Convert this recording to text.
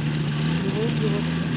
的，喜欢喜。